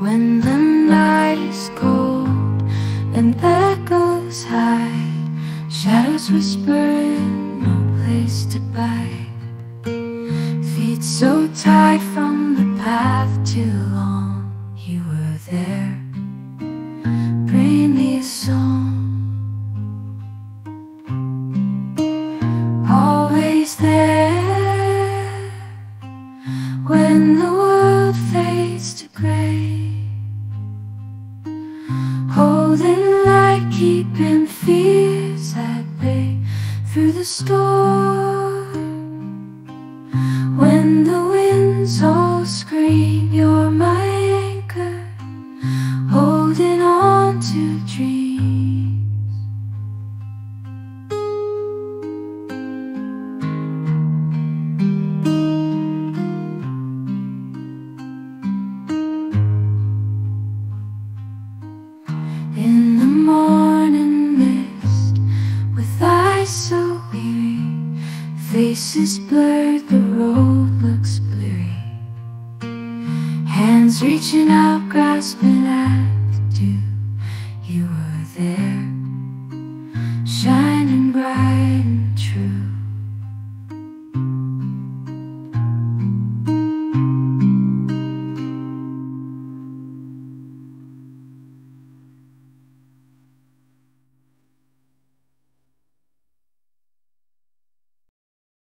When the night is cold and echoes high, shadows whisper no place to bide. Feet so tired from the path too long, you were there. Bring me a song. Always there when the world fades to gray. Holding light, keeping fears at bay through the storm. When the winds all scream, you're my anchor, holding on to dreams. Faces blurred, the road looks blurry. Hands reaching out, grasping at you. You were there, shining bright.